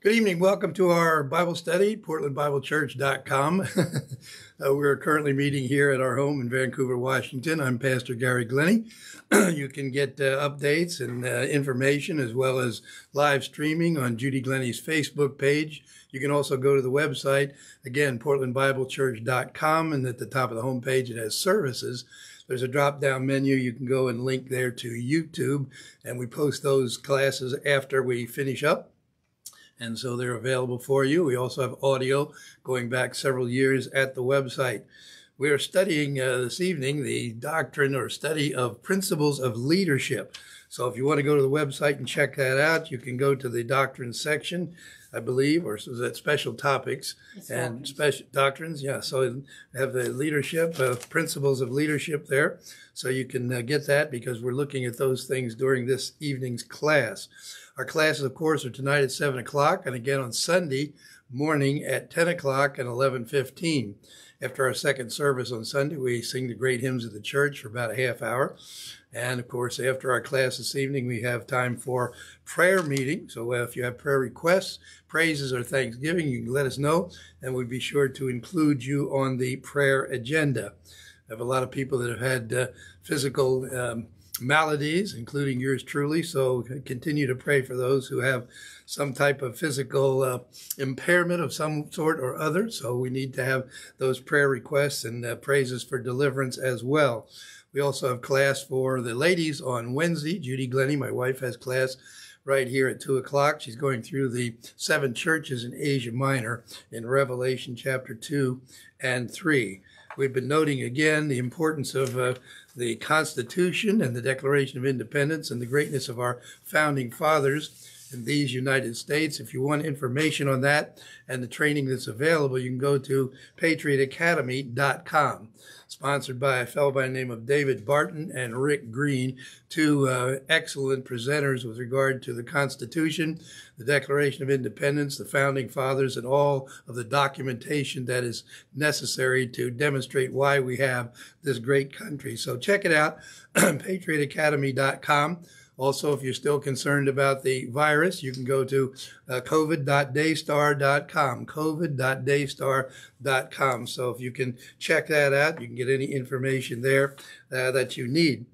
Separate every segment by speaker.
Speaker 1: Good evening. Welcome to our Bible study, portlandbiblechurch.com. uh, we're currently meeting here at our home in Vancouver, Washington. I'm Pastor Gary Glennie. you can get uh, updates and uh, information as well as live streaming on Judy Glennie's Facebook page. You can also go to the website, again, portlandbiblechurch.com, and at the top of the homepage, it has services. There's a drop down menu. You can go and link there to YouTube, and we post those classes after we finish up and so they're available for you. We also have audio going back several years at the website. We are studying uh, this evening the doctrine or study of principles of leadership. So if you want to go to the website and check that out, you can go to the doctrine section, I believe, or is that special topics
Speaker 2: It's
Speaker 1: and
Speaker 2: doctrines.
Speaker 1: special doctrines? Yeah. So have the leadership, uh, principles of leadership there. So you can uh, get that because we're looking at those things during this evening's class. Our classes, of course, are tonight at 7 o'clock and again on Sunday morning at 10 o'clock and 11.15. After our second service on Sunday, we sing the great hymns of the church for about a half hour. And of course, after our class this evening, we have time for prayer meeting. So uh, if you have prayer requests, praises, or thanksgiving, you can let us know, and we'd be sure to include you on the prayer agenda. I have a lot of people that have had uh, physical um, maladies, including yours truly. So continue to pray for those who have some type of physical uh, impairment of some sort or other. So we need to have those prayer requests and uh, praises for deliverance as well. We also have class for the ladies on Wednesday. Judy Glennie, my wife, has class right here at 2 o'clock. She's going through the seven churches in Asia Minor in Revelation chapter 2 and 3. We've been noting again the importance of uh, the Constitution and the Declaration of Independence and the greatness of our founding fathers in these United States. If you want information on that and the training that's available, you can go to patriotacademy.com. Sponsored by a fellow by the name of David Barton and Rick Green, two uh, excellent presenters with regard to the Constitution, the Declaration of Independence, the Founding Fathers, and all of the documentation that is necessary to demonstrate why we have this great country. So check it out, patriotacademy.com. Also, if you're still concerned about the virus, you can go to uh, covid.daystar.com, covid.daystar.com. So if you can check that out, you can get any information there uh, that you need.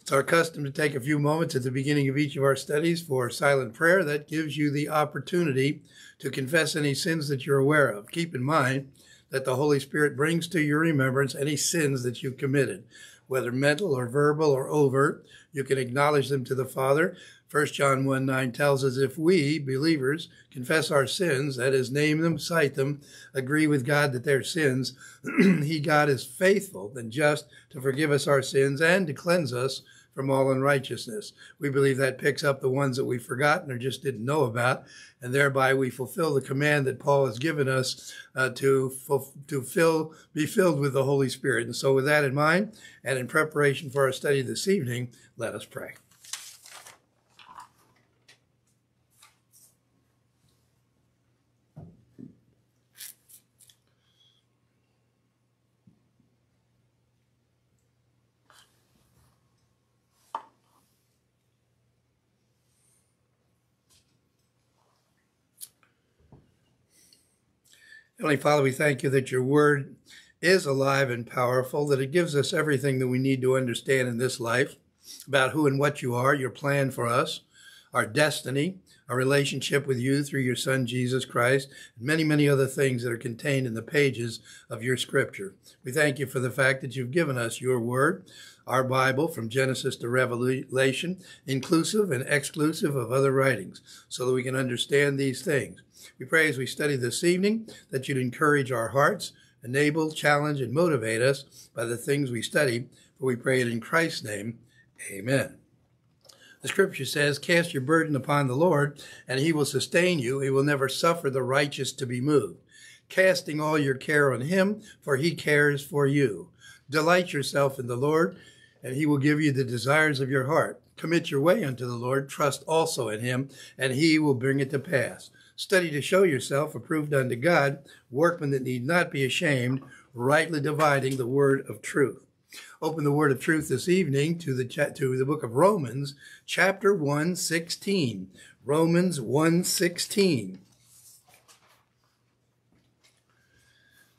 Speaker 1: It's our custom to take a few moments at the beginning of each of our studies for silent prayer. That gives you the opportunity to confess any sins that you're aware of. Keep in mind that the Holy Spirit brings to your remembrance any sins that you've committed, whether mental or verbal or overt. You can acknowledge them to the Father. 1 John 1 9 tells us if we, believers, confess our sins, that is, name them, cite them, agree with God that they're sins, He, God, is faithful and just to forgive us our sins and to cleanse us from all unrighteousness. We believe that picks up the ones that we've forgotten or just didn't know about, and thereby we fulfill the command that Paul has given us uh, to to fill be filled with the Holy Spirit. And so, with that in mind, and in preparation for our study this evening, let us pray. Heavenly Father, we thank you that your word is alive and powerful, that it gives us everything that we need to understand in this life about who and what you are, your plan for us, our destiny, our relationship with you through your Son, Jesus Christ, and many, many other things that are contained in the pages of your scripture. We thank you for the fact that you've given us your word, our Bible from Genesis to Revelation, inclusive and exclusive of other writings, so that we can understand these things. We pray as we study this evening that you'd encourage our hearts, enable, challenge, and motivate us by the things we study, for we pray it in Christ's name. Amen. The scripture says, Cast your burden upon the Lord, and he will sustain you. He will never suffer the righteous to be moved. Casting all your care on him, for he cares for you. Delight yourself in the Lord, and he will give you the desires of your heart. Commit your way unto the Lord, trust also in him, and he will bring it to pass. Study to show yourself approved unto God, workmen that need not be ashamed, rightly dividing the word of truth. Open the word of truth this evening to the to the book of Romans, chapter 1, 16. Romans 1:16.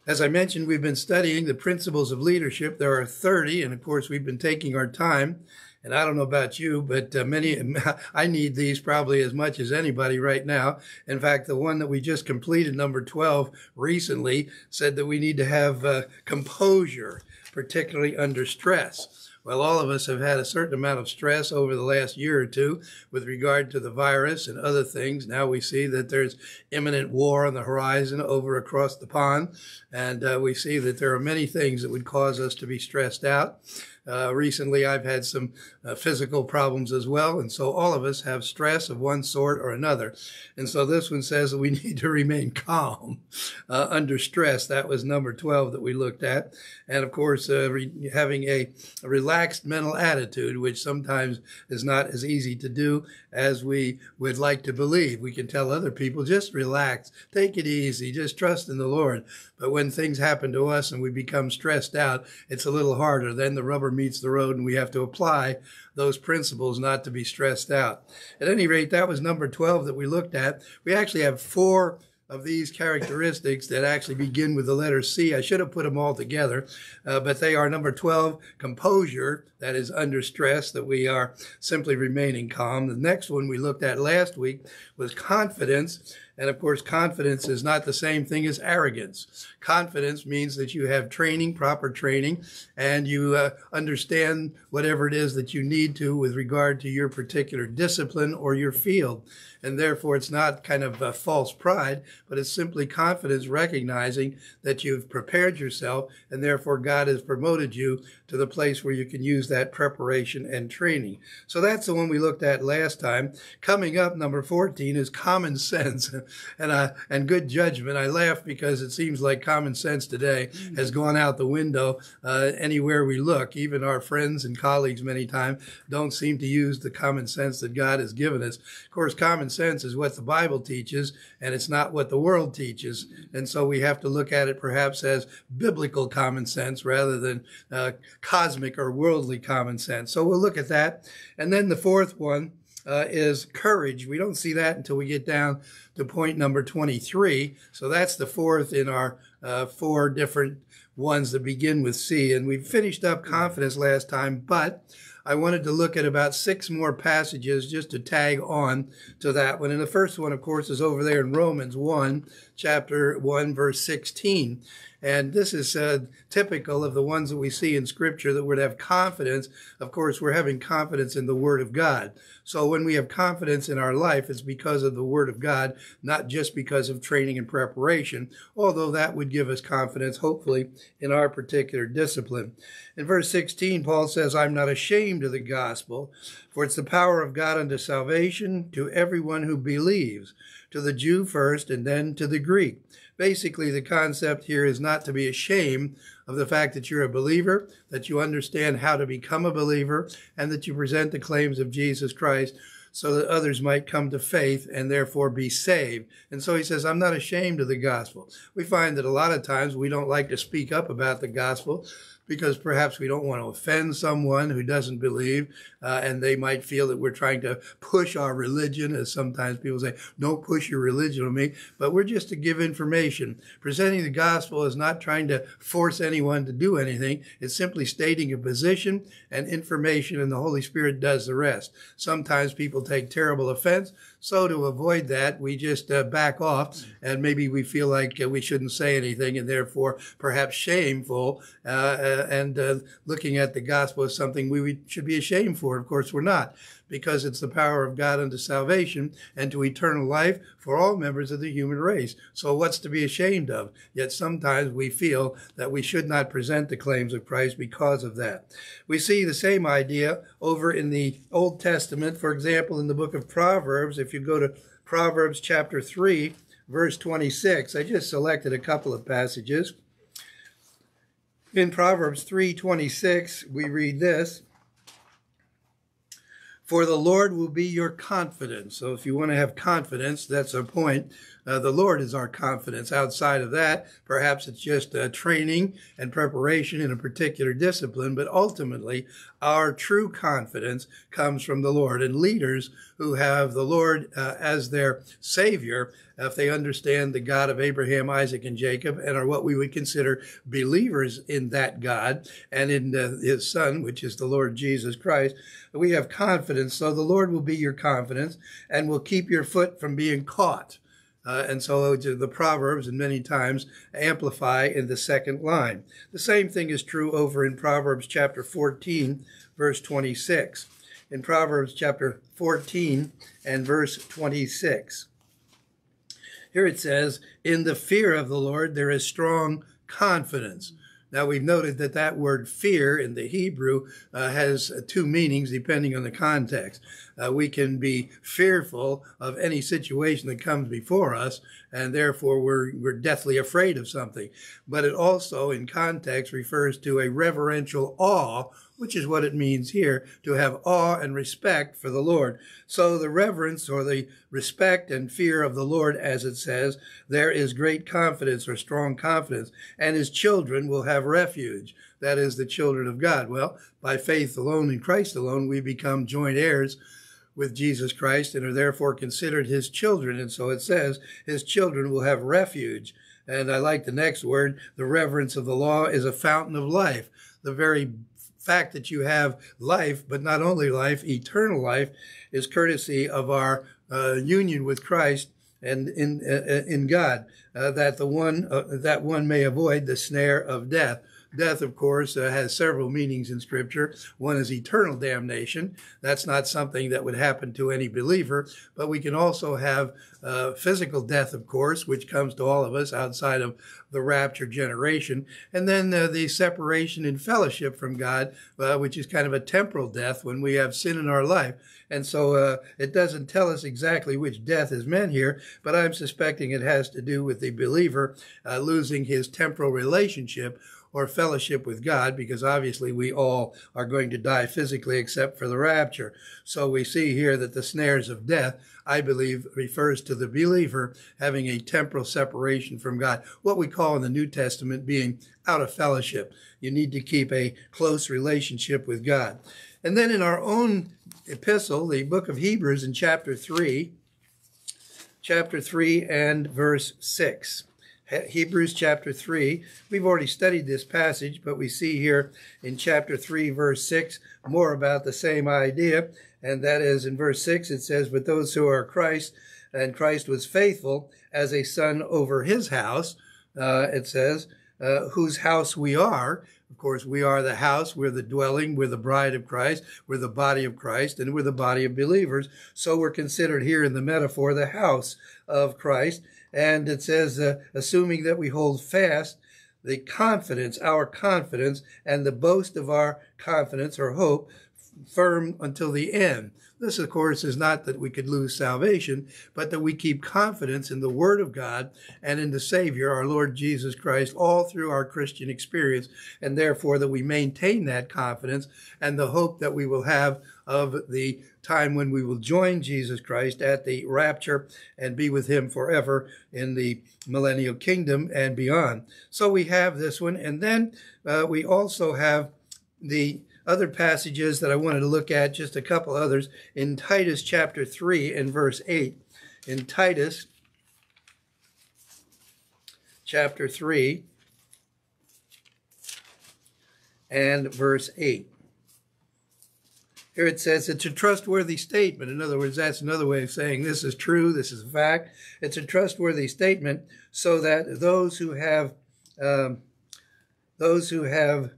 Speaker 1: As I mentioned, we've been studying the principles of leadership. There are 30, and of course, we've been taking our time. And I don't know about you, but uh, many, I need these probably as much as anybody right now. In fact, the one that we just completed, number 12, recently said that we need to have uh, composure, particularly under stress. Well, all of us have had a certain amount of stress over the last year or two with regard to the virus and other things. Now we see that there's imminent war on the horizon over across the pond. And uh, we see that there are many things that would cause us to be stressed out. Uh, recently, I've had some uh, physical problems as well. And so all of us have stress of one sort or another. And so this one says that we need to remain calm uh, under stress. That was number 12 that we looked at. And of course, uh, having a relaxed mental attitude, which sometimes is not as easy to do as we would like to believe. We can tell other people, just relax, take it easy, just trust in the Lord. But when things happen to us and we become stressed out, it's a little harder. Then the rubber meets the road and we have to apply those principles not to be stressed out. At any rate, that was number 12 that we looked at. We actually have four of these characteristics that actually begin with the letter C. I should have put them all together, uh, but they are number 12, composure, that is under stress, that we are simply remaining calm. The next one we looked at last week was confidence. And of course, confidence is not the same thing as arrogance. Confidence means that you have training, proper training, and you uh, understand whatever it is that you need to with regard to your particular discipline or your field. And therefore, it's not kind of a false pride, but it's simply confidence recognizing that you've prepared yourself and therefore God has promoted you to the place where you can use that preparation and training. So that's the one we looked at last time. Coming up, number 14 is common sense and, uh, and good judgment. I laugh because it seems like common sense today has gone out the window uh, anywhere we look. Even our friends and colleagues many times don't seem to use the common sense that God has given us. Of course, common sense is what the Bible teaches, and it's not what the world teaches. And so we have to look at it perhaps as biblical common sense rather than uh, cosmic or worldly common sense. So we'll look at that. And then the fourth one uh, is courage. We don't see that until we get down to point number 23. So that's the fourth in our uh, four different ones that begin with C. And we finished up confidence last time, but I wanted to look at about six more passages just to tag on to that one. And the first one, of course, is over there in Romans 1, chapter 1, verse 16. And this is uh, typical of the ones that we see in Scripture that we're have confidence. Of course, we're having confidence in the Word of God. So when we have confidence in our life, it's because of the Word of God, not just because of training and preparation, although that would give us confidence, hopefully, in our particular discipline. In verse 16, Paul says, I'm not ashamed of the gospel, for it's the power of God unto salvation to everyone who believes, to the Jew first and then to the Greek basically the concept here is not to be ashamed of the fact that you're a believer, that you understand how to become a believer, and that you present the claims of Jesus Christ so that others might come to faith and therefore be saved. And so he says, I'm not ashamed of the gospel. We find that a lot of times we don't like to speak up about the gospel because perhaps we don't want to offend someone who doesn't believe, uh, and they might feel that we're trying to push our religion, as sometimes people say, don't push your religion on me. But we're just to give information. Presenting the gospel is not trying to force anyone to do anything. It's simply stating a position and information, and the Holy Spirit does the rest. Sometimes people take terrible offense. So to avoid that, we just uh, back off and maybe we feel like uh, we shouldn't say anything and therefore perhaps shameful uh, uh and uh, looking at the gospel as something we should be ashamed for. Of course, we're not because it's the power of God unto salvation and to eternal life for all members of the human race. So what's to be ashamed of? Yet sometimes we feel that we should not present the claims of Christ because of that. We see the same idea over in the Old Testament. For example, in the book of Proverbs, if you go to Proverbs chapter 3, verse 26, I just selected a couple of passages. In Proverbs 3:26, we read this, for the Lord will be your confidence. So if you want to have confidence, that's a point Uh, the Lord is our confidence. Outside of that, perhaps it's just uh, training and preparation in a particular discipline, but ultimately, our true confidence comes from the Lord. And leaders who have the Lord uh, as their Savior, if they understand the God of Abraham, Isaac, and Jacob, and are what we would consider believers in that God and in uh, His Son, which is the Lord Jesus Christ, we have confidence. So the Lord will be your confidence and will keep your foot from being caught. Uh, and so the Proverbs, and many times, amplify in the second line. The same thing is true over in Proverbs chapter 14, verse 26. In Proverbs chapter 14 and verse 26. Here it says, In the fear of the Lord there is strong confidence. Now, we've noted that that word fear in the Hebrew uh, has two meanings depending on the context. Uh, we can be fearful of any situation that comes before us, and therefore we're, we're deathly afraid of something. But it also, in context, refers to a reverential awe which is what it means here to have awe and respect for the Lord. So the reverence or the respect and fear of the Lord, as it says, there is great confidence or strong confidence, and his children will have refuge. That is the children of God. Well, by faith alone in Christ alone, we become joint heirs with Jesus Christ and are therefore considered his children. And so it says his children will have refuge. And I like the next word, the reverence of the law is a fountain of life. The very fact that you have life, but not only life, eternal life, is courtesy of our uh, union with Christ and in uh, in God, uh, that the one uh, that one may avoid the snare of death. Death, of course, uh, has several meanings in Scripture. One is eternal damnation. That's not something that would happen to any believer, but we can also have uh, physical death, of course, which comes to all of us outside of the rapture generation. And then uh, the separation in fellowship from God, uh, which is kind of a temporal death when we have sin in our life. And so uh, it doesn't tell us exactly which death is meant here, but I'm suspecting it has to do with the believer uh, losing his temporal relationship or fellowship with God, because obviously we all are going to die physically except for the rapture. So we see here that the snares of death, I believe, refers to the believer having a temporal separation from God, what we call in the New Testament being out of fellowship. You need to keep a close relationship with God. And then in our own epistle, the book of Hebrews in chapter 3, chapter 3 and verse 6. Hebrews chapter 3. We've already studied this passage, but we see here in chapter 3, verse 6, more about the same idea. And that is in verse 6, it says, But those who are Christ, and Christ was faithful as a son over his house, uh, it says, uh, whose house we are. Of course, we are the house, we're the dwelling, we're the bride of Christ, we're the body of Christ, and we're the body of believers. So we're considered here in the metaphor the house of Christ. And it says, uh, assuming that we hold fast the confidence, our confidence, and the boast of our confidence or hope firm until the end. This, of course, is not that we could lose salvation, but that we keep confidence in the Word of God and in the Savior, our Lord Jesus Christ, all through our Christian experience, and therefore that we maintain that confidence and the hope that we will have of the time when we will join Jesus Christ at the rapture and be with him forever in the millennial kingdom and beyond. So we have this one. And then uh, we also have the other passages that I wanted to look at, just a couple others, in Titus chapter 3 and verse 8. In Titus chapter 3 and verse 8. Here it says it's a trustworthy statement. In other words, that's another way of saying this is true, this is a fact. It's a trustworthy statement so that those who have, um, those who have,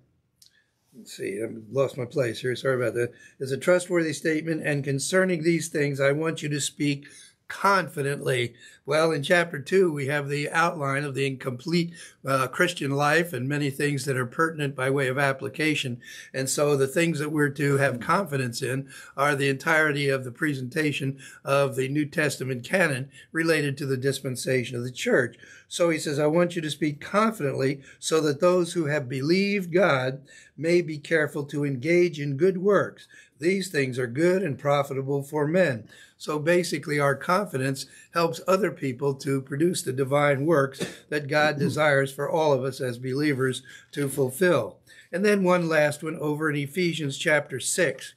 Speaker 1: let's see, I've lost my place here. Sorry about that. It's a trustworthy statement. And concerning these things, I want you to speak confidently. Well, in chapter two, we have the outline of the incomplete uh, Christian life and many things that are pertinent by way of application. And so the things that we're to have confidence in are the entirety of the presentation of the New Testament canon related to the dispensation of the church. So he says, I want you to speak confidently so that those who have believed God may be careful to engage in good works. These things are good and profitable for men. So basically, our confidence helps other people to produce the divine works that God desires for all of us as believers to fulfill. And then one last one over in Ephesians chapter 6.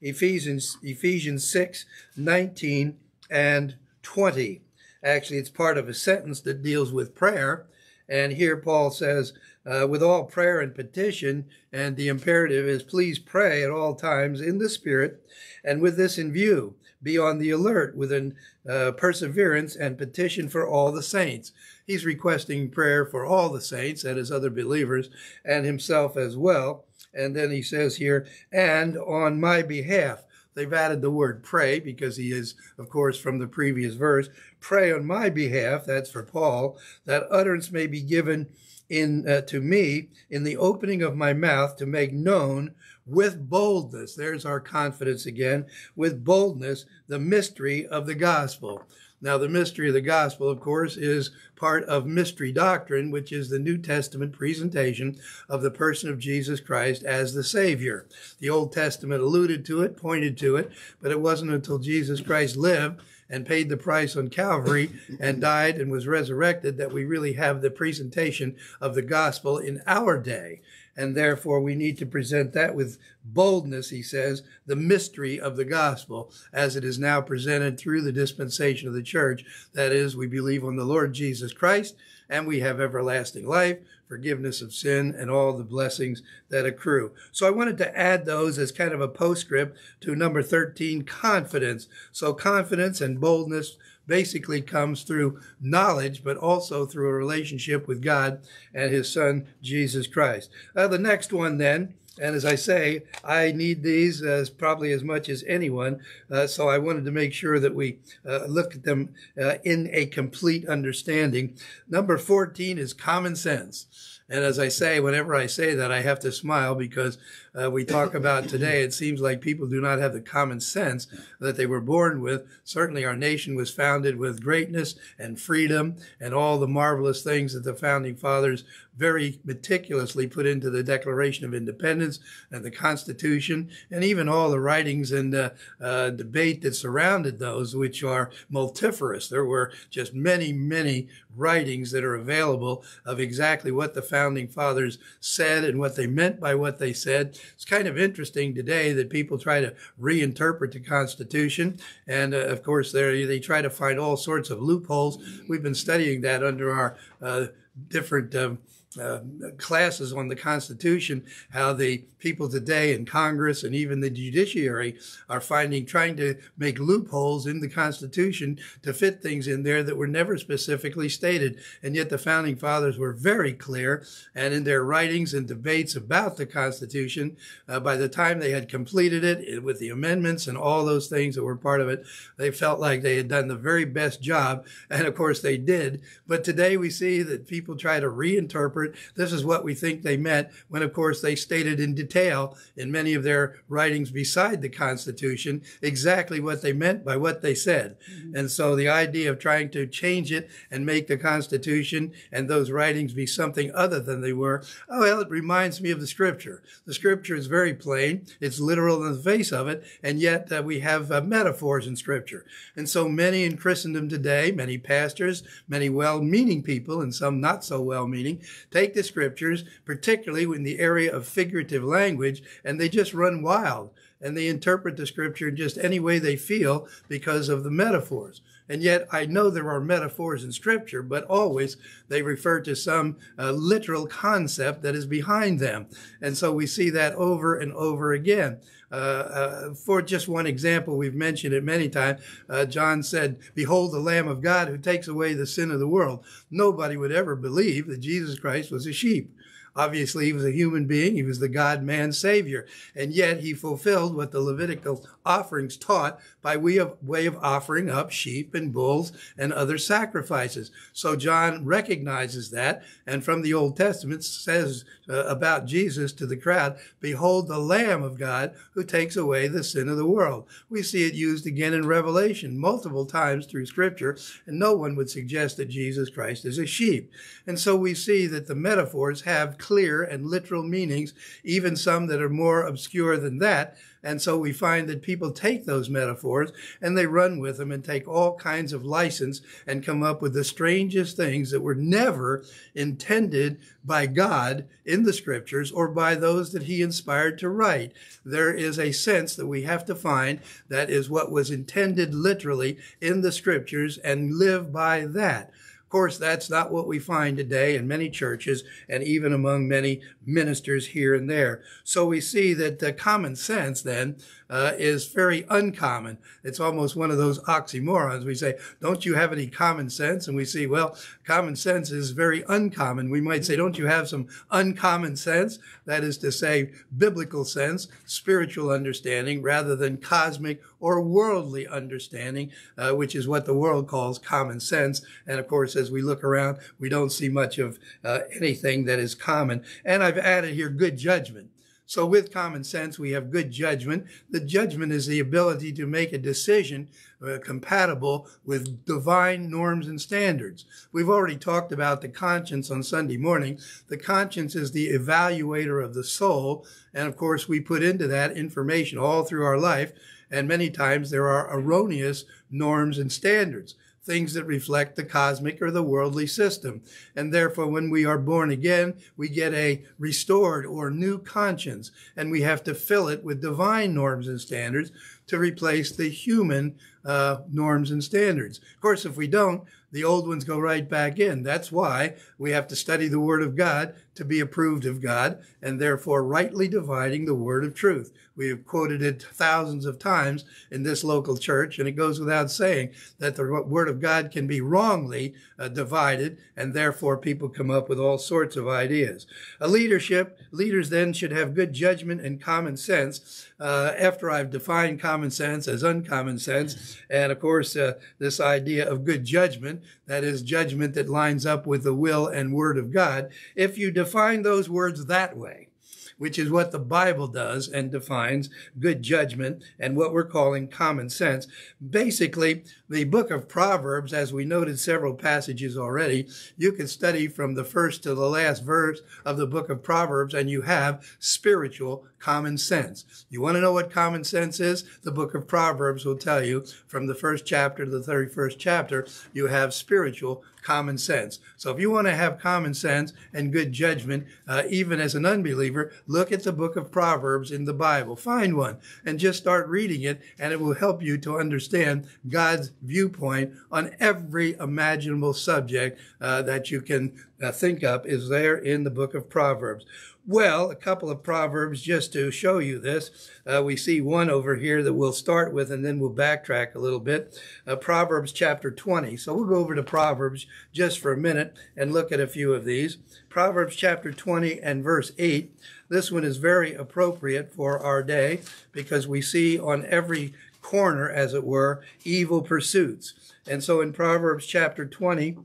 Speaker 1: Ephesians, Ephesians 6, 19 and 20. Actually, it's part of a sentence that deals with prayer. And here Paul says, uh, with all prayer and petition, and the imperative is please pray at all times in the Spirit, and with this in view, be on the alert with an uh, perseverance and petition for all the saints. He's requesting prayer for all the saints, that is, other believers, and himself as well. And then he says here, and on my behalf. They've added the word pray because he is, of course, from the previous verse. Pray on my behalf, that's for Paul, that utterance may be given in uh, to me in the opening of my mouth to make known with boldness there's our confidence again with boldness the mystery of the gospel. Now the mystery of the gospel of course is part of mystery doctrine which is the new testament presentation of the person of jesus christ as the savior. The old testament alluded to it pointed to it but it wasn't until jesus christ lived and paid the price on Calvary and died and was resurrected, that we really have the presentation of the gospel in our day. And therefore, we need to present that with boldness, he says, the mystery of the gospel as it is now presented through the dispensation of the church. That is, we believe on the Lord Jesus Christ and we have everlasting life, forgiveness of sin, and all the blessings that accrue. So I wanted to add those as kind of a postscript to number 13, confidence. So confidence and boldness basically comes through knowledge, but also through a relationship with God and his son, Jesus Christ. Uh, the next one then and as I say, I need these as probably as much as anyone. Uh, so I wanted to make sure that we uh, look at them uh, in a complete understanding. Number 14 is common sense. And as I say, whenever I say that, I have to smile because uh, we talk about today, it seems like people do not have the common sense that they were born with. Certainly, our nation was founded with greatness and freedom and all the marvelous things that the founding fathers very meticulously put into the Declaration of Independence and the Constitution, and even all the writings and uh, uh, debate that surrounded those, which are multifarious. There were just many, many writings that are available of exactly what the founding fathers said and what they meant by what they said. It's kind of interesting today that people try to reinterpret the Constitution, and uh, of course, they try to find all sorts of loopholes. We've been studying that under our uh, different um, uh, classes on the Constitution, how the people today in Congress and even the judiciary are finding, trying to make loopholes in the Constitution to fit things in there that were never specifically stated. And yet the founding fathers were very clear, and in their writings and debates about the Constitution, uh, by the time they had completed it with the amendments and all those things that were part of it, they felt like they had done the very best job. And of course they did. But today we see that people try to reinterpret this is what we think they meant when, of course, they stated in detail in many of their writings beside the Constitution exactly what they meant by what they said. Mm-hmm. And so the idea of trying to change it and make the Constitution and those writings be something other than they were, oh, well, it reminds me of the Scripture. The Scripture is very plain. It's literal in the face of it. And yet uh, we have uh, metaphors in Scripture. And so many in Christendom today, many pastors, many well-meaning people, and some not so well-meaning, take the Scriptures, particularly in the area of figurative language, and they just run wild and they interpret the scripture in just any way they feel because of the metaphors. And yet I know there are metaphors in scripture, but always they refer to some uh, literal concept that is behind them. And so we see that over and over again. Uh, uh, for just one example, we've mentioned it many times. Uh, John said, Behold the Lamb of God who takes away the sin of the world. Nobody would ever believe that Jesus Christ was a sheep. Obviously, he was a human being. He was the God man Savior. And yet he fulfilled what the Levitical offerings taught by way of, way of offering up sheep and bulls and other sacrifices. So John recognizes that. And from the Old Testament says uh, about Jesus to the crowd, Behold the Lamb of God who takes away the sin of the world. We see it used again in Revelation multiple times through Scripture. And no one would suggest that Jesus Christ is a sheep. And so we see that the metaphors have clear and literal meanings, even some that are more obscure than that. And so we find that people take those metaphors and they run with them and take all kinds of license and come up with the strangest things that were never intended by God in the scriptures or by those that he inspired to write. There is a sense that we have to find that is what was intended literally in the scriptures and live by that. Of course, that's not what we find today in many churches and even among many ministers here and there. So we see that the common sense then uh, is very uncommon. It's almost one of those oxymorons. We say, don't you have any common sense? And we see, well, common sense is very uncommon. We might say, don't you have some uncommon sense? That is to say, biblical sense, spiritual understanding, rather than cosmic or worldly understanding, uh, which is what the world calls common sense. And of course, as we look around, we don't see much of uh, anything that is common. And I've added here good judgment. So with common sense, we have good judgment. The judgment is the ability to make a decision uh, compatible with divine norms and standards. We've already talked about the conscience on Sunday morning. The conscience is the evaluator of the soul. And of course, we put into that information all through our life. And many times there are erroneous norms and standards things that reflect the cosmic or the worldly system. And therefore, when we are born again, we get a restored or new conscience, and we have to fill it with divine norms and standards to replace the human uh, norms and standards. Of course, if we don't, the old ones go right back in. That's why we have to study the Word of God to be approved of God and therefore rightly dividing the Word of truth. We have quoted it thousands of times in this local church, and it goes without saying that the Word of God can be wrongly uh, divided, and therefore people come up with all sorts of ideas. A leadership, leaders then should have good judgment and common sense. Uh, after I've defined common sense as uncommon sense, and of course, uh, this idea of good judgment, that is judgment that lines up with the will and word of God, if you define those words that way, which is what the Bible does and defines good judgment and what we're calling common sense. Basically, the book of Proverbs, as we noted several passages already, you can study from the first to the last verse of the book of Proverbs and you have spiritual common sense. You want to know what common sense is? The book of Proverbs will tell you from the first chapter to the 31st chapter, you have spiritual common sense. So if you want to have common sense and good judgment, uh, even as an unbeliever, look at the book of Proverbs in the Bible. Find one and just start reading it, and it will help you to understand God's viewpoint on every imaginable subject uh, that you can uh, think up is there in the book of Proverbs. Well, a couple of Proverbs just to show you this. Uh, we see one over here that we'll start with and then we'll backtrack a little bit. Uh, Proverbs chapter 20. So we'll go over to Proverbs just for a minute and look at a few of these. Proverbs chapter 20 and verse 8. This one is very appropriate for our day because we see on every corner, as it were, evil pursuits. And so in Proverbs chapter 20,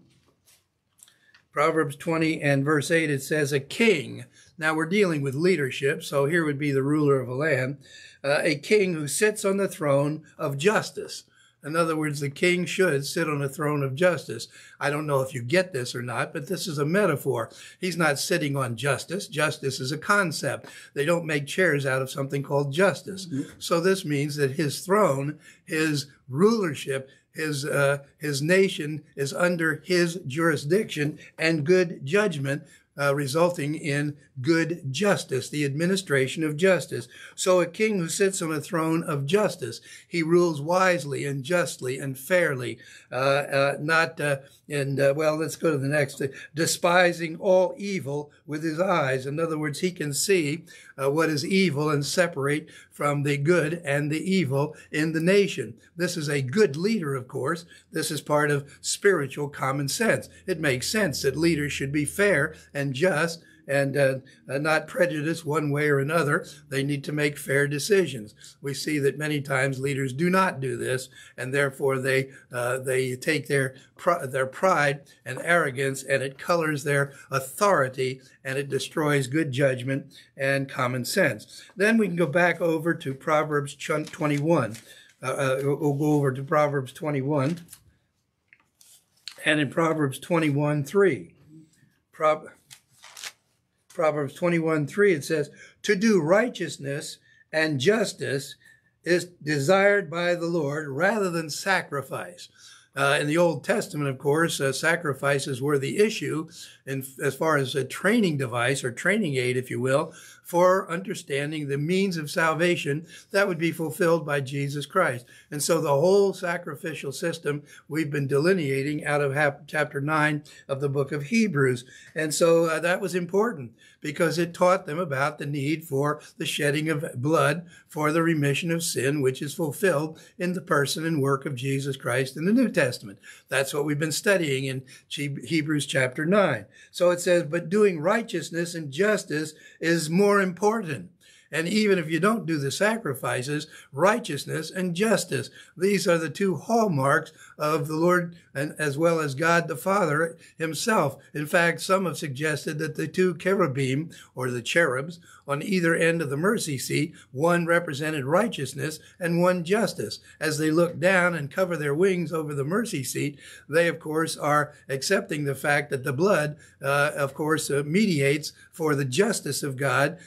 Speaker 1: Proverbs 20 and verse 8, it says, A king now we're dealing with leadership, so here would be the ruler of a land, uh, a king who sits on the throne of justice. In other words, the king should sit on a throne of justice. I don't know if you get this or not, but this is a metaphor. He's not sitting on justice. Justice is a concept. They don't make chairs out of something called justice. Mm-hmm. So this means that his throne, his rulership, his uh, his nation is under his jurisdiction and good judgment uh, resulting in good justice, the administration of justice. So a king who sits on a throne of justice, he rules wisely and justly and fairly, uh, uh, not, uh, and uh, well, let's go to the next, despising all evil with his eyes. In other words, he can see uh, what is evil and separate from the good and the evil in the nation. This is a good leader, of course. This is part of spiritual common sense. It makes sense that leaders should be fair and just and uh, uh, not prejudice one way or another. They need to make fair decisions. We see that many times leaders do not do this, and therefore they uh, they take their pr- their pride and arrogance, and it colors their authority, and it destroys good judgment and common sense. Then we can go back over to Proverbs 21. Uh, uh, we'll go over to Proverbs 21. And in Proverbs 21, 3, Proverbs Proverbs 21 3, it says, To do righteousness and justice is desired by the Lord rather than sacrifice. Uh, in the Old Testament, of course, uh, sacrifices were the issue, in, as far as a training device or training aid, if you will, for understanding the means of salvation that would be fulfilled by Jesus Christ. And so the whole sacrificial system we've been delineating out of chapter 9 of the book of Hebrews. And so uh, that was important because it taught them about the need for the shedding of blood for the remission of sin, which is fulfilled in the person and work of Jesus Christ in the New Testament. That's what we've been studying in Hebrews chapter 9. So it says, but doing righteousness and justice is more important. And even if you don't do the sacrifices, righteousness and justice. These are the two hallmarks of the Lord and as well as God the Father himself. In fact, some have suggested that the two cherubim or the cherubs on either end of the mercy seat, one represented righteousness and one justice. As they look down and cover their wings over the mercy seat, they, of course, are accepting the fact that the blood, uh, of course, uh, mediates for the justice of God,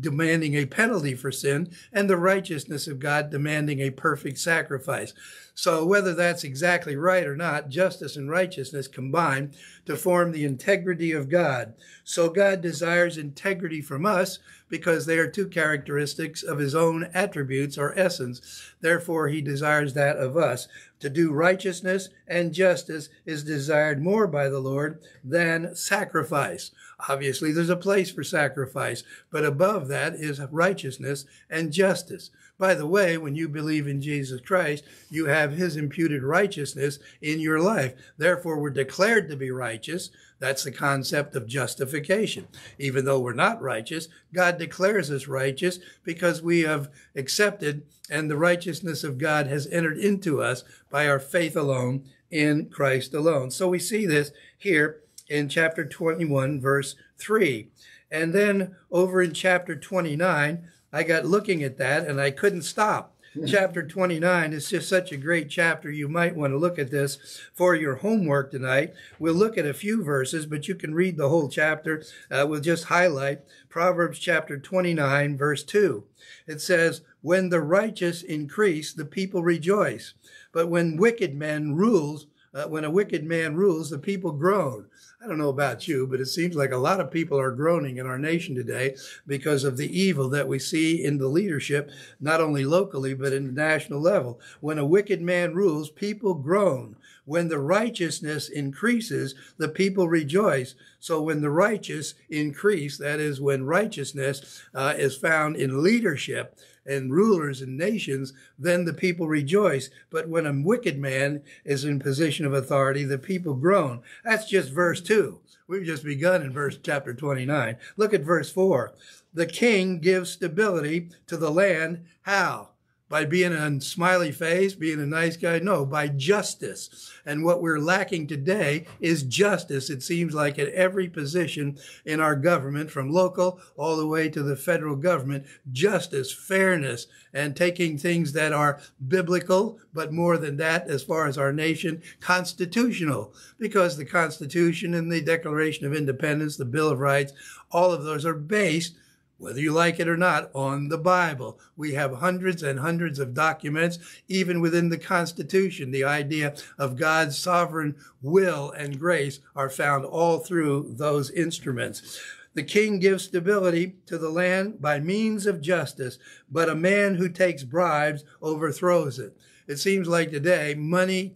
Speaker 1: demanding a penalty for sin, and the righteousness of God, demanding a perfect sacrifice. So whether that's exactly right or not, justice and righteousness combine to form the integrity of God. So God desires integrity from us because they are two characteristics of his own attributes or essence. Therefore, he desires that of us. To do righteousness and justice is desired more by the Lord than sacrifice. Obviously, there's a place for sacrifice, but above that is righteousness and justice. By the way, when you believe in Jesus Christ, you have his imputed righteousness in your life. Therefore, we're declared to be righteous. That's the concept of justification. Even though we're not righteous, God declares us righteous because we have accepted and the righteousness of God has entered into us by our faith alone in Christ alone. So we see this here in chapter 21, verse 3. And then over in chapter 29, I got looking at that and I couldn't stop. Hmm. chapter 29 is just such a great chapter. You might want to look at this for your homework tonight. We'll look at a few verses, but you can read the whole chapter. Uh, we'll just highlight Proverbs chapter 29, verse 2. It says, When the righteous increase, the people rejoice. But when wicked men rules, uh, when a wicked man rules, the people groan. I don't know about you, but it seems like a lot of people are groaning in our nation today because of the evil that we see in the leadership, not only locally, but in the national level. When a wicked man rules, people groan. When the righteousness increases, the people rejoice. So when the righteous increase, that is when righteousness uh, is found in leadership, and rulers and nations, then the people rejoice. But when a wicked man is in position of authority, the people groan. That's just verse 2. We've just begun in verse chapter 29. Look at verse 4. The king gives stability to the land. How? By being a smiley face, being a nice guy. No, by justice. And what we're lacking today is justice. It seems like at every position in our government, from local all the way to the federal government, justice, fairness, and taking things that are biblical, but more than that, as far as our nation, constitutional. Because the Constitution and the Declaration of Independence, the Bill of Rights, all of those are based whether you like it or not, on the Bible. We have hundreds and hundreds of documents, even within the Constitution. The idea of God's sovereign will and grace are found all through those instruments. The king gives stability to the land by means of justice, but a man who takes bribes overthrows it. It seems like today money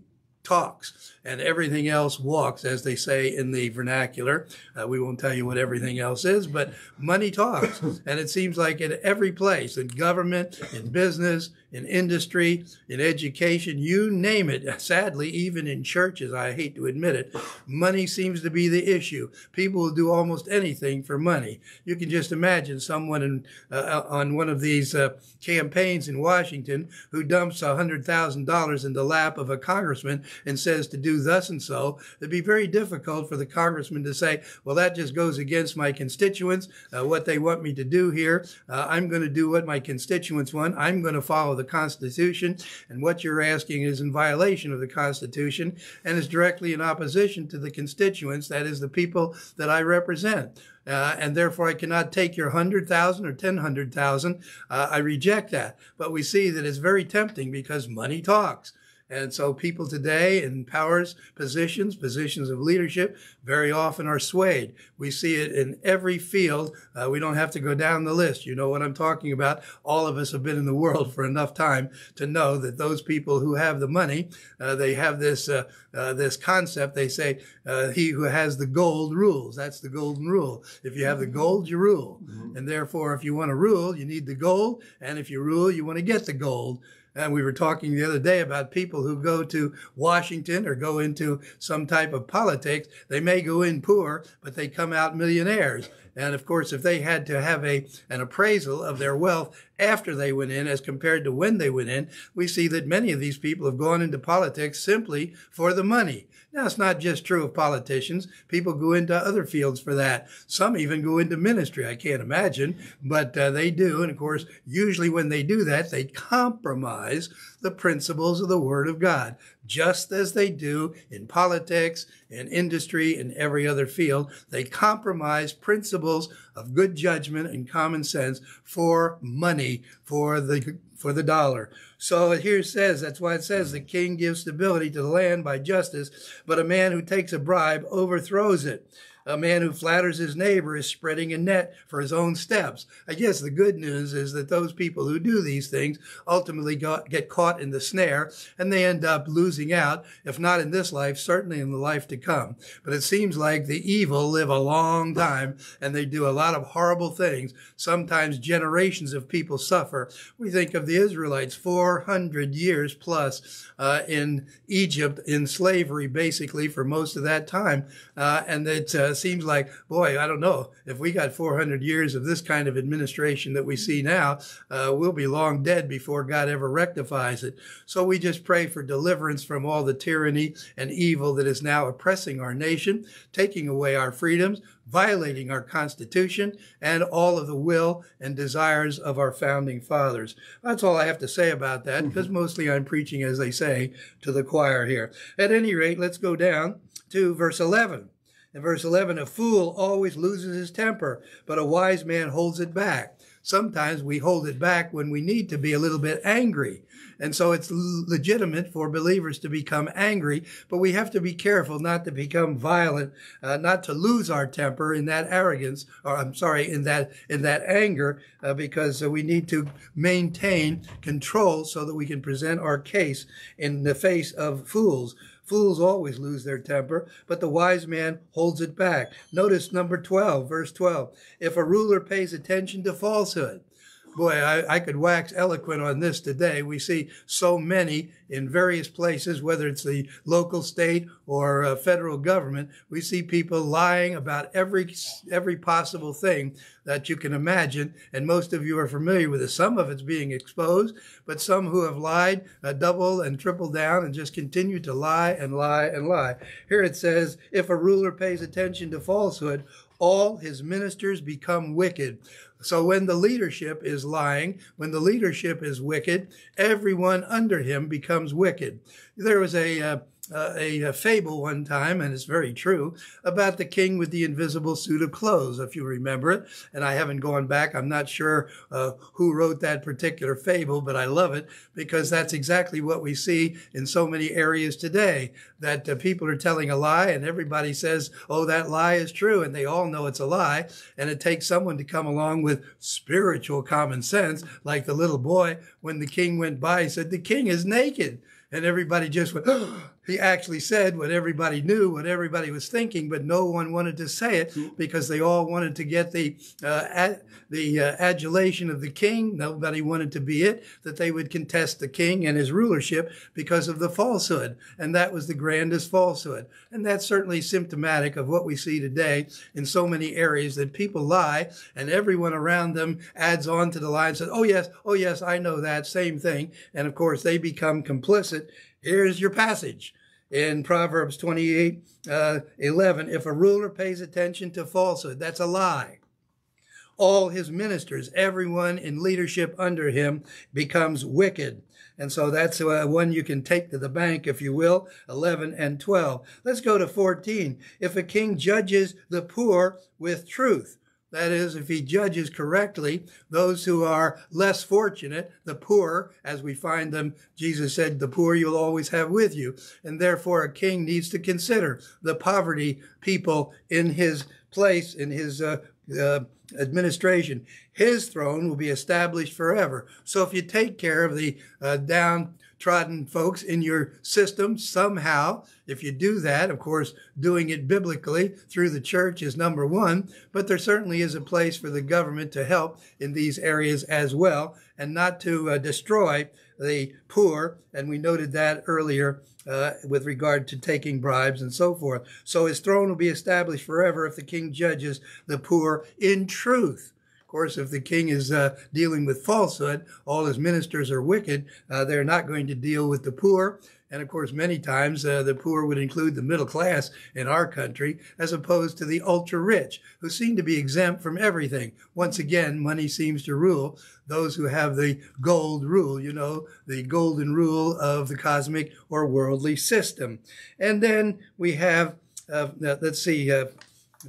Speaker 1: talks and everything else walks, as they say in the vernacular. Uh, we won't tell you what everything else is, but money talks. and it seems like in every place, in government, in business, in industry, in education, you name it. Sadly, even in churches, I hate to admit it, money seems to be the issue. People will do almost anything for money. You can just imagine someone in, uh, on one of these uh, campaigns in Washington who dumps $100,000 in the lap of a congressman and says to do thus and so. It'd be very difficult for the congressman to say, well, that just goes against my constituents, uh, what they want me to do here. Uh, I'm going to do what my constituents want. I'm going to follow the Constitution, and what you're asking is in violation of the Constitution and is directly in opposition to the constituents, that is, the people that I represent. Uh, and therefore I cannot take your 100,000 or 10,000. Uh, I reject that. But we see that it's very tempting because money talks. And so people today in powers positions, positions of leadership, very often are swayed. We see it in every field. Uh, we don't have to go down the list. You know what I'm talking about. All of us have been in the world for enough time to know that those people who have the money, uh, they have this uh, uh this concept. They say, uh, "He who has the gold rules." That's the golden rule. If you have the gold, you rule. Mm-hmm. And therefore, if you want to rule, you need the gold. And if you rule, you want to get the gold. And we were talking the other day about people who go to Washington or go into some type of politics. They may go in poor, but they come out millionaires. And of course, if they had to have a, an appraisal of their wealth after they went in as compared to when they went in, we see that many of these people have gone into politics simply for the money. Now, it's not just true of politicians. People go into other fields for that. Some even go into ministry. I can't imagine, but uh, they do. And of course, usually when they do that, they compromise the principles of the Word of God, just as they do in politics, in industry, and every other field. They compromise principles of good judgment and common sense for money, for the for the dollar. So it here says, that's why it says the king gives stability to the land by justice, but a man who takes a bribe overthrows it. A man who flatters his neighbor is spreading a net for his own steps. I guess the good news is that those people who do these things ultimately got, get caught in the snare and they end up losing out, if not in this life, certainly in the life to come. But it seems like the evil live a long time and they do a lot of horrible things. Sometimes generations of people suffer. We think of the Israelites, 400 years plus uh, in Egypt in slavery, basically, for most of that time. Uh, and it uh, seems like, boy, I don't know, if we got 400 years of this kind of administration that we see now, uh, we'll be long dead before God ever rectifies it. So we just pray for deliverance from all the tyranny and evil that is now oppressing our nation, taking away our freedoms, violating our Constitution and all of the will and desires of our founding fathers. That's all I have to say about that because mm-hmm. mostly I'm preaching, as they say, to the choir here. At any rate, let's go down to verse 11. In verse 11, a fool always loses his temper, but a wise man holds it back. Sometimes we hold it back when we need to be a little bit angry. And so it's legitimate for believers to become angry, but we have to be careful not to become violent, uh, not to lose our temper in that arrogance, or I'm sorry, in that, in that anger, uh, because we need to maintain control so that we can present our case in the face of fools. Fools always lose their temper, but the wise man holds it back. Notice number 12, verse 12. If a ruler pays attention to falsehood, boy, I, I, could wax eloquent on this today. We see so many in various places, whether it's the local, state, or uh, federal government. We see people lying about every every possible thing that you can imagine, and most of you are familiar with it. Some of it's being exposed, but some who have lied uh, double and triple down and just continue to lie and lie and lie. Here it says, if a ruler pays attention to falsehood, all his ministers become wicked. So when the leadership is lying, when the leadership is wicked, everyone under him becomes wicked. There was a uh, uh, a, a, fable one time, and it's very true, about the king with the invisible suit of clothes, if you remember it. And I haven't gone back. I'm not sure uh, who wrote that particular fable, but I love it because that's exactly what we see in so many areas today that uh, people are telling a lie and everybody says, oh, that lie is true. And they all know it's a lie. And it takes someone to come along with spiritual common sense, like the little boy when the king went by, he said, the king is naked. And everybody just went, oh, he actually said what everybody knew, what everybody was thinking, but no one wanted to say it because they all wanted to get the uh, ad, the uh, adulation of the king. Nobody wanted to be it. That they would contest the king and his rulership because of the falsehood, and that was the grandest falsehood. And that's certainly symptomatic of what we see today in so many areas that people lie, and everyone around them adds on to the lie and says, "Oh yes, oh yes, I know that same thing," and of course they become complicit Here's your passage in Proverbs 28 uh, 11. If a ruler pays attention to falsehood, that's a lie. all his ministers, everyone in leadership under him becomes wicked. And so that's uh, one you can take to the bank, if you will, 11 and 12. Let's go to 14. If a king judges the poor with truth, that is, if he judges correctly those who are less fortunate, the poor, as we find them, Jesus said, the poor you'll always have with you. And therefore, a king needs to consider the poverty people in his place, in his uh, uh, administration. His throne will be established forever. So if you take care of the uh, down trodden folks in your system somehow. If you do that, of course, doing it biblically through the church is number one, but there certainly is a place for the government to help in these areas as well and not to uh, destroy the poor. And we noted that earlier uh, with regard to taking bribes and so forth. So his throne will be established forever if the king judges the poor in truth. Of course, if the king is uh, dealing with falsehood, all his ministers are wicked, uh, they're not going to deal with the poor. And of course, many times uh, the poor would include the middle class in our country, as opposed to the ultra rich, who seem to be exempt from everything. Once again, money seems to rule. Those who have the gold rule, you know, the golden rule of the cosmic or worldly system. And then we have, uh, let's see, uh,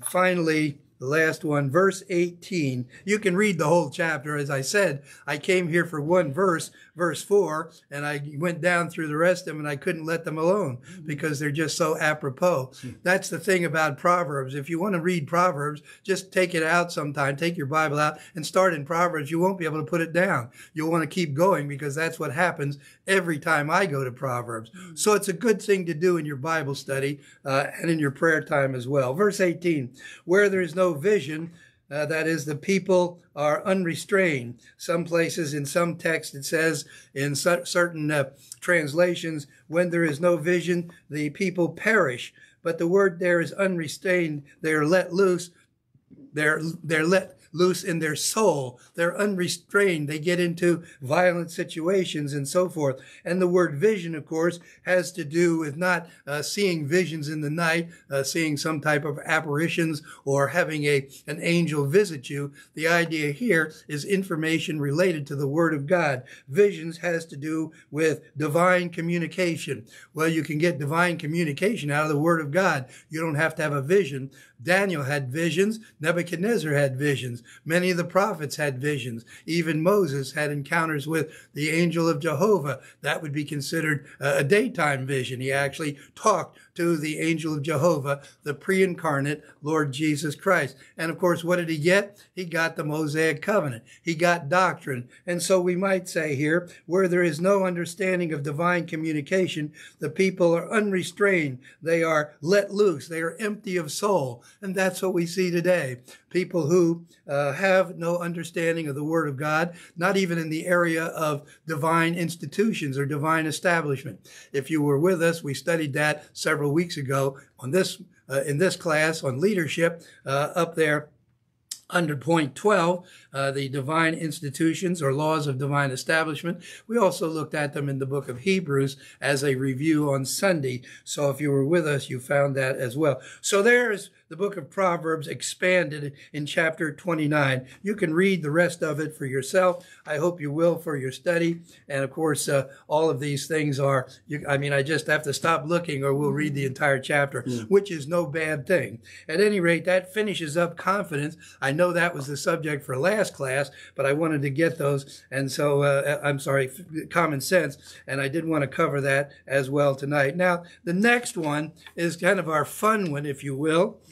Speaker 1: finally, the last one, verse 18. You can read the whole chapter. As I said, I came here for one verse, verse 4, and I went down through the rest of them and I couldn't let them alone because they're just so apropos. That's the thing about Proverbs. If you want to read Proverbs, just take it out sometime, take your Bible out and start in Proverbs. You won't be able to put it down. You'll want to keep going because that's what happens every time I go to Proverbs. So it's a good thing to do in your Bible study uh, and in your prayer time as well. Verse 18, where there is no vision, uh, that is, the people are unrestrained. Some places, in some texts, it says in certain uh, translations, when there is no vision, the people perish. But the word there is unrestrained. They are let loose. They're, they're let loose in their soul. They're unrestrained. They get into violent situations and so forth. And the word vision, of course, has to do with not uh, seeing visions in the night, uh, seeing some type of apparitions or having a, an angel visit you. The idea here is information related to the word of God. Visions has to do with divine communication. Well, you can get divine communication out of the word of God. You don't have to have a vision. Daniel had visions. Nebuchadnezzar had visions. Many of the prophets had visions. Even Moses had encounters with the angel of Jehovah. That would be considered a daytime vision. He actually talked to the angel of Jehovah, the pre-incarnate Lord Jesus Christ. And of course, what did he get? He got the Mosaic covenant. He got doctrine. And so we might say here, where there is no understanding of divine communication, the people are unrestrained. They are let loose. They are empty of soul. And that's what we see today. People who uh, have no understanding of the Word of God, not even in the area of divine institutions or divine establishment. If you were with us, we studied that several weeks ago on this uh, in this class on leadership uh, up there under point 12, uh, the divine institutions or laws of divine establishment. We also looked at them in the book of Hebrews as a review on Sunday. So if you were with us, you found that as well. So there's the book of Proverbs expanded in chapter 29. You can read the rest of it for yourself. I hope you will for your study. And of course, uh, all of these things are, you, I mean, I just have to stop looking or we'll read the entire chapter, yeah. which is no bad thing. At any rate, that finishes up confidence. I know that was the subject for last class, but I wanted to get those. And so, uh, I'm sorry, common sense. And I did want to cover that as well tonight. Now, the next one is kind of our fun one, if you will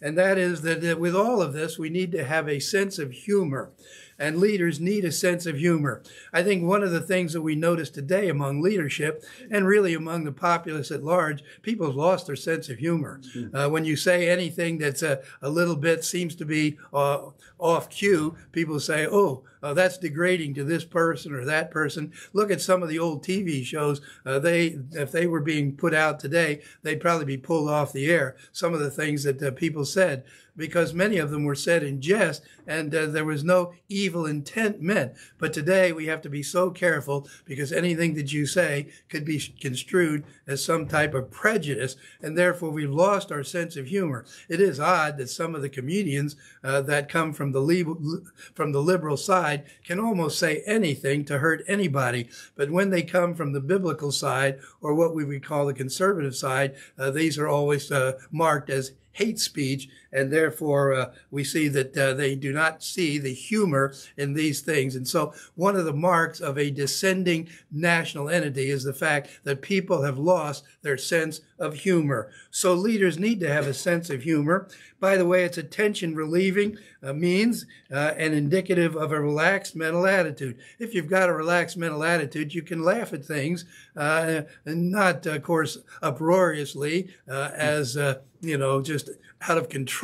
Speaker 1: and that is that with all of this, we need to have a sense of humor. And leaders need a sense of humor. I think one of the things that we notice today among leadership and really among the populace at large, people have lost their sense of humor. Mm-hmm. Uh, when you say anything that's a, a little bit seems to be uh, off cue, people say, oh, oh, that's degrading to this person or that person. Look at some of the old TV shows. Uh, they, if they were being put out today, they'd probably be pulled off the air. Some of the things that uh, people said because many of them were said in jest and uh, there was no evil intent meant. But today we have to be so careful because anything that you say could be construed as some type of prejudice and therefore we've lost our sense of humor. It is odd that some of the comedians uh, that come from the, from the liberal side can almost say anything to hurt anybody. But when they come from the biblical side or what we would call the conservative side, uh, these are always uh, marked as hate speech, and therefore uh, we see that uh, they do not see the humor in these things. And so, one of the marks of a descending national entity is the fact that people have lost their sense of humor. So, leaders need to have a sense of humor. By the way, it's a tension relieving uh, means uh, and indicative of a relaxed mental attitude. If you've got a relaxed mental attitude, you can laugh at things, uh, and not, of course, uproariously uh, as you know, just out of control.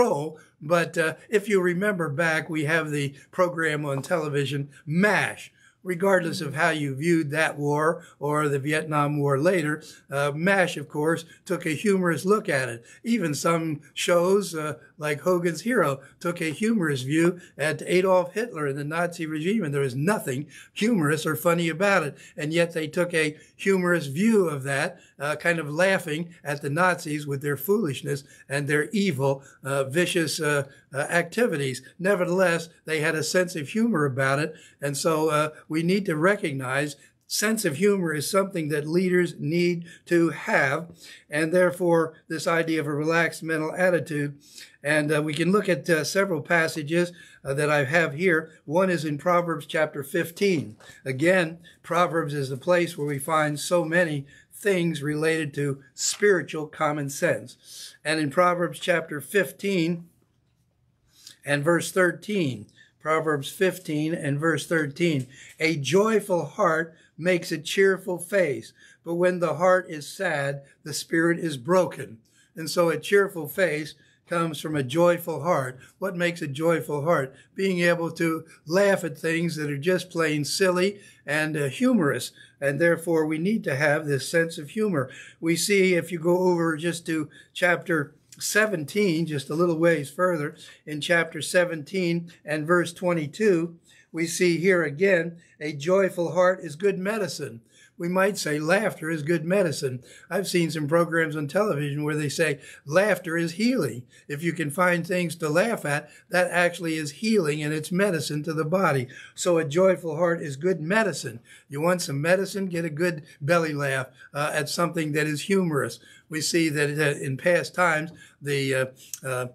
Speaker 1: But uh, if you remember back, we have the program on television, MASH, regardless of how you viewed that war or the Vietnam War later. Uh, MASH, of course, took a humorous look at it. Even some shows uh, like Hogan's Hero took a humorous view at Adolf Hitler and the Nazi regime, and there was nothing humorous or funny about it. And yet they took a humorous view of that, uh, kind of laughing at the Nazis with their foolishness and their evil, uh, vicious uh, uh, activities. Nevertheless, they had a sense of humor about it. And so uh, we need to recognize sense of humor is something that leaders need to have. And therefore, this idea of a relaxed mental attitude. And uh, we can look at uh, several passages uh, that I have here. One is in Proverbs chapter 15. Again, Proverbs is the place where we find so many things related to spiritual common sense. And in Proverbs chapter 15, and verse 13. Proverbs 15 and verse 13. A joyful heart makes a cheerful face, but when the heart is sad, the spirit is broken. And so a cheerful face comes from a joyful heart. What makes a joyful heart? Being able to laugh at things that are just plain silly and uh, humorous. And therefore, we need to have this sense of humor. We see, if you go over just to chapter 17, just a little ways further, in chapter 17 and verse 22, we see here again, a joyful heart is good medicine. We might say laughter is good medicine. I've seen some programs on television where they say laughter is healing. If you can find things to laugh at, that actually is healing and it's medicine to the body. So a joyful heart is good medicine. You want some medicine? Get a good belly laugh uh, at something that is humorous we see that uh, in past times the uh, uh,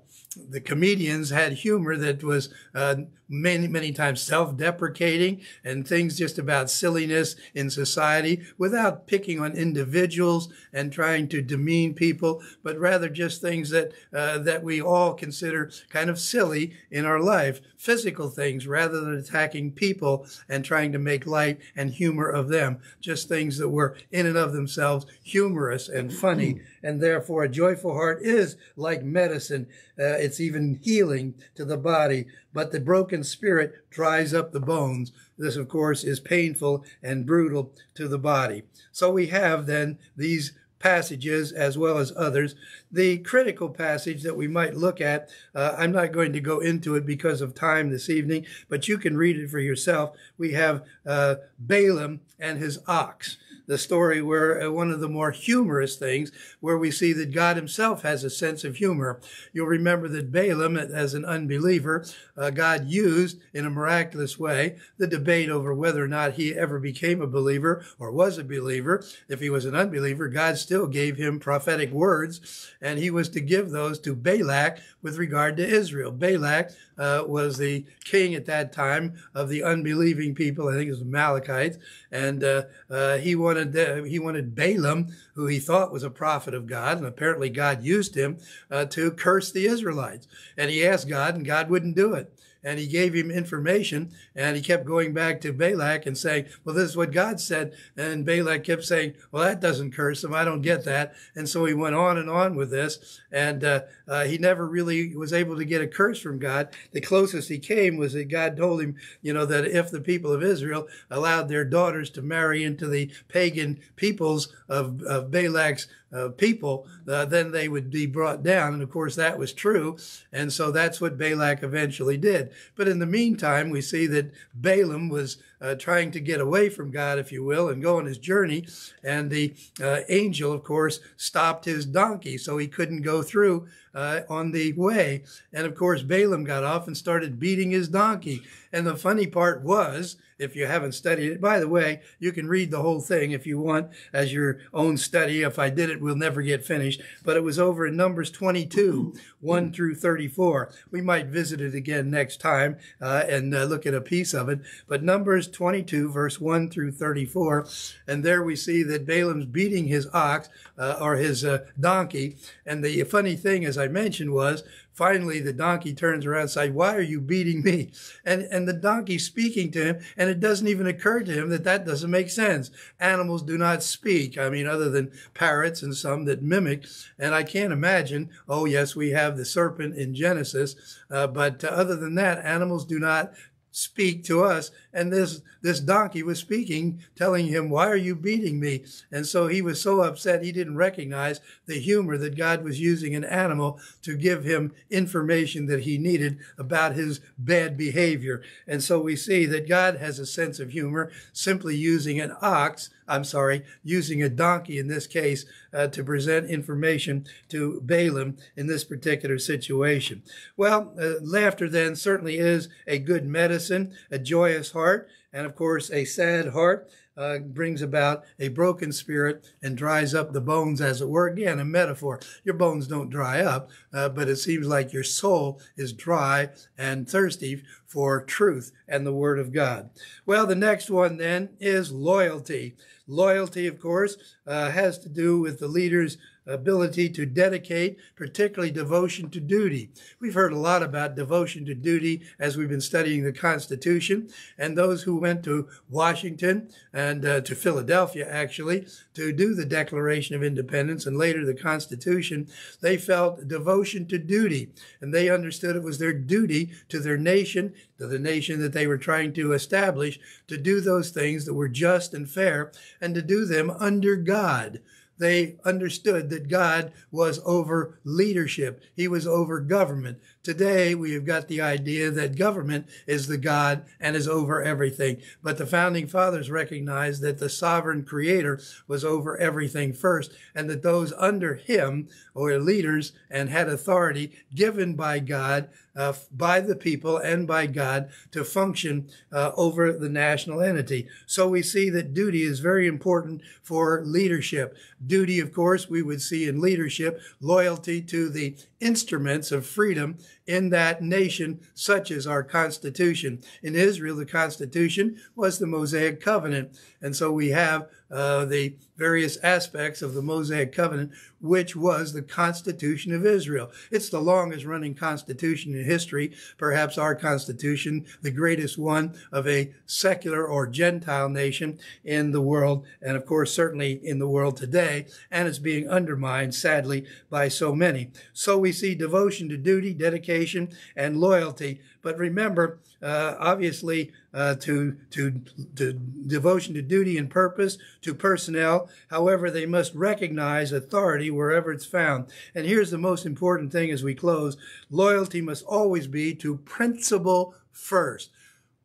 Speaker 1: the comedians had humor that was uh, many, many times self-deprecating and things just about silliness in society without picking on individuals and trying to demean people, but rather just things that, uh, that we all consider kind of silly in our life, physical things rather than attacking people and trying to make light and humor of them, just things that were in and of themselves humorous and funny. And therefore a joyful heart is like medicine. Uh, it's even healing to the body but the broken spirit dries up the bones. This, of course, is painful and brutal to the body. So we have then these passages as well as others. The critical passage that we might look at, uh, I'm not going to go into it because of time this evening, but you can read it for yourself. We have uh, Balaam and his ox the story where uh, one of the more humorous things where we see that God himself has a sense of humor. You'll remember that Balaam, as an unbeliever, uh, God used in a miraculous way the debate over whether or not he ever became a believer or was a believer. If he was an unbeliever, God still gave him prophetic words, and he was to give those to Balak with regard to Israel. Balak uh, was the king at that time of the unbelieving people. I think it was the Amalekites, and uh, uh, he wanted uh, he wanted Balaam, who he thought was a prophet of God, and apparently God used him uh, to curse the Israelites. And he asked God, and God wouldn't do it. And he gave him information and he kept going back to Balak and saying, well, this is what God said. And Balak kept saying, well, that doesn't curse him. I don't get that. And so he went on and on with this. And uh, uh, he never really was able to get a curse from God. The closest he came was that God told him, you know, that if the people of Israel allowed their daughters to marry into the pagan peoples of, of Balak's uh, people, uh, then they would be brought down. And of course, that was true. And so that's what Balak eventually did. But in the meantime, we see that Balaam was uh, trying to get away from God, if you will, and go on his journey. And the uh, angel, of course, stopped his donkey so he couldn't go through uh, on the way. And of course, Balaam got off and started beating his donkey. And the funny part was, if you haven't studied it, by the way, you can read the whole thing if you want as your own study. If I did it, we'll never get finished. But it was over in Numbers 22, 1 through 34. We might visit it again next time uh, and uh, look at a piece of it. But Numbers 22, verse 1 through 34. And there we see that Balaam's beating his ox uh, or his uh, donkey. And the funny thing, as I mentioned, was finally the donkey turns around and says, why are you beating me? And, and the donkey's speaking to him, and it doesn't even occur to him that that doesn't make sense. Animals do not speak. I mean, other than parrots and some that mimic. And I can't imagine, oh, yes, we have the serpent in Genesis, uh, but uh, other than that, animals do not speak to us. And this, this donkey was speaking, telling him, why are you beating me? And so he was so upset he didn't recognize the humor that God was using an animal to give him information that he needed about his bad behavior. And so we see that God has a sense of humor simply using an ox I'm sorry, using a donkey in this case uh, to present information to Balaam in this particular situation. Well, uh, laughter then certainly is a good medicine, a joyous heart, and of course a sad heart. Uh, brings about a broken spirit and dries up the bones, as it were. Again, a metaphor. Your bones don't dry up, uh, but it seems like your soul is dry and thirsty for truth and the Word of God. Well, the next one then is loyalty. Loyalty, of course, uh, has to do with the leader's ability to dedicate, particularly devotion to duty. We've heard a lot about devotion to duty as we've been studying the Constitution, and those who went to Washington and uh, to Philadelphia, actually, to do the Declaration of Independence and later the Constitution, they felt devotion to duty, and they understood it was their duty to their nation, to the nation that they were trying to establish, to do those things that were just and fair, and to do them under God they understood that God was over leadership. He was over government. Today, we have got the idea that government is the God and is over everything. But the founding fathers recognized that the sovereign creator was over everything first, and that those under him were leaders and had authority given by God, uh, by the people, and by God to function uh, over the national entity. So we see that duty is very important for leadership. Duty, of course, we would see in leadership loyalty to the instruments of freedom in that nation, such as our Constitution. In Israel, the Constitution was the Mosaic Covenant. And so we have uh, the various aspects of the Mosaic Covenant, which was the Constitution of Israel. It's the longest running constitution in history, perhaps our constitution, the greatest one of a secular or Gentile nation in the world, and of course, certainly in the world today, and it's being undermined, sadly, by so many. So we see devotion to duty, dedication, and loyalty. But remember, uh, obviously, uh, to, to, to devotion to duty and purpose, to personnel. However, they must recognize authority wherever it's found. And here's the most important thing as we close. Loyalty must always be to principle first.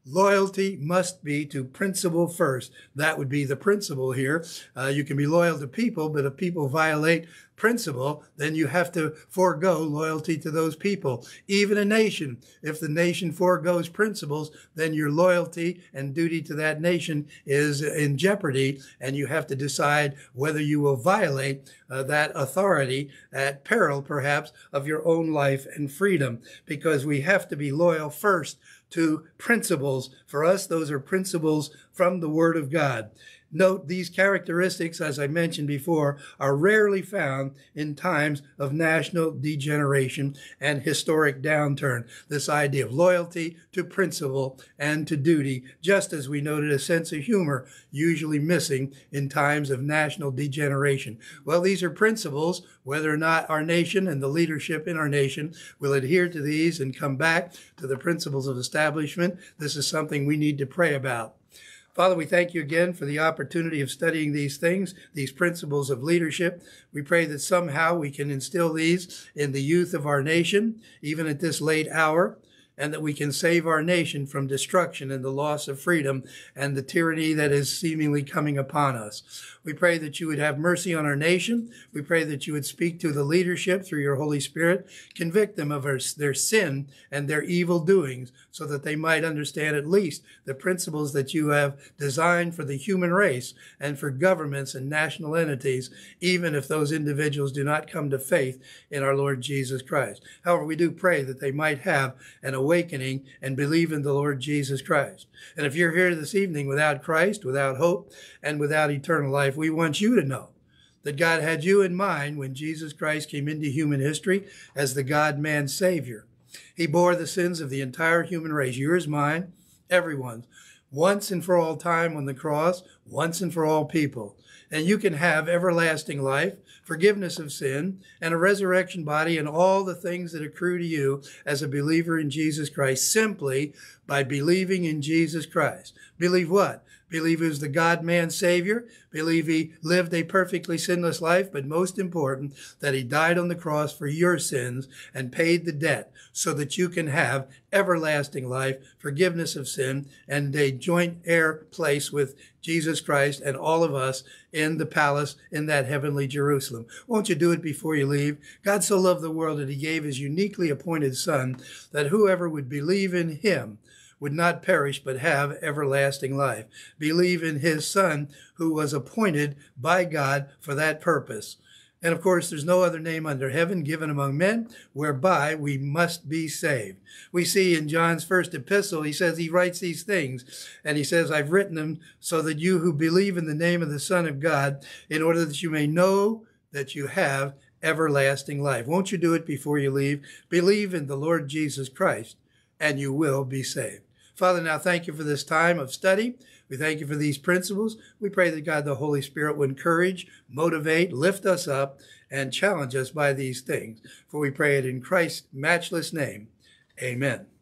Speaker 1: Loyalty must be to principle first. That would be the principle here. Uh, you can be loyal to people, but if people violate principle, then you have to forego loyalty to those people. Even a nation, if the nation foregoes principles, then your loyalty and duty to that nation is in jeopardy, and you have to decide whether you will violate uh, that authority at peril, perhaps, of your own life and freedom, because we have to be loyal first to principles. For us, those are principles from the Word of God. Note these characteristics, as I mentioned before, are rarely found in times of national degeneration and historic downturn. This idea of loyalty to principle and to duty, just as we noted a sense of humor usually missing in times of national degeneration. Well, these are principles, whether or not our nation and the leadership in our nation will adhere to these and come back to the principles of establishment. This is something we need to pray about. Father, we thank you again for the opportunity of studying these things, these principles of leadership. We pray that somehow we can instill these in the youth of our nation, even at this late hour and that we can save our nation from destruction and the loss of freedom and the tyranny that is seemingly coming upon us. We pray that you would have mercy on our nation. We pray that you would speak to the leadership through your Holy Spirit, convict them of their sin and their evil doings so that they might understand at least the principles that you have designed for the human race and for governments and national entities, even if those individuals do not come to faith in our Lord Jesus Christ. However, we do pray that they might have an awakening and believe in the Lord Jesus Christ. And if you're here this evening without Christ, without hope, and without eternal life, we want you to know that God had you in mind when Jesus Christ came into human history as the God man Savior. He bore the sins of the entire human race, yours, mine, everyone's, once and for all time on the cross, once and for all people. And you can have everlasting life forgiveness of sin, and a resurrection body, and all the things that accrue to you as a believer in Jesus Christ simply by believing in Jesus Christ. Believe what? Believe he was the God man Savior. Believe he lived a perfectly sinless life, but most important, that he died on the cross for your sins and paid the debt so that you can have everlasting life, forgiveness of sin, and a joint heir place with Jesus Christ and all of us in the palace in that heavenly Jerusalem. Won't you do it before you leave? God so loved the world that he gave his uniquely appointed son that whoever would believe in him would not perish but have everlasting life. Believe in his son who was appointed by God for that purpose. And of course, there's no other name under heaven given among men whereby we must be saved. We see in John's first epistle, he says he writes these things and he says, I've written them so that you who believe in the name of the Son of God, in order that you may know that you have everlasting life. Won't you do it before you leave? Believe in the Lord Jesus Christ and you will be saved. Father, now thank you for this time of study. We thank you for these principles. We pray that God, the Holy Spirit, will encourage, motivate, lift us up, and challenge us by these things. For we pray it in Christ's matchless name. Amen.